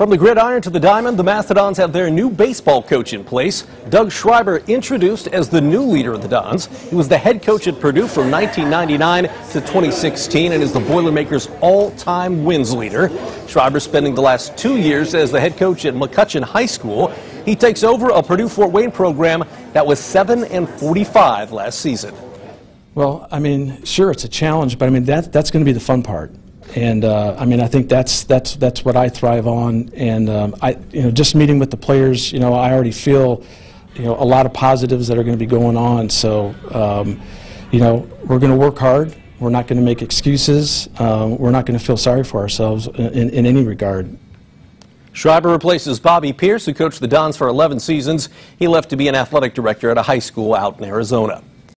From the gridiron to the diamond, the Mastodons have their new baseball coach in place. Doug Schreiber introduced as the new leader of the Dons. He was the head coach at Purdue from 1999 to 2016 and is the Boilermakers' all-time wins leader. Schreiber spending the last two years as the head coach at McCutcheon High School. He takes over a Purdue Fort Wayne program that was 7 and 45 last season. Well, I mean, sure, it's a challenge, but I mean that that's going to be the fun part and uh, I mean I think that's that's that's what I thrive on. And um, I, you know, just meeting with the players, you know, I already feel, you know, a lot of positives that are going to be going on. So, um, you know, we're going to work hard. We're not going to make excuses. Um, we're not going to feel sorry for ourselves in, in any regard. Schreiber replaces Bobby Pierce, who coached the Dons for 11 seasons. He left to be an athletic director at a high school out in Arizona.